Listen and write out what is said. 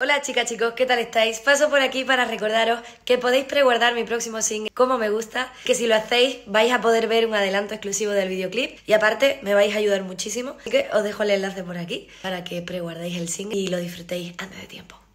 Hola chicas chicos, ¿qué tal estáis? Paso por aquí para recordaros que podéis preguardar mi próximo single como me gusta, que si lo hacéis vais a poder ver un adelanto exclusivo del videoclip y aparte me vais a ayudar muchísimo, así que os dejo el enlace por aquí para que preguardéis el single y lo disfrutéis antes de tiempo.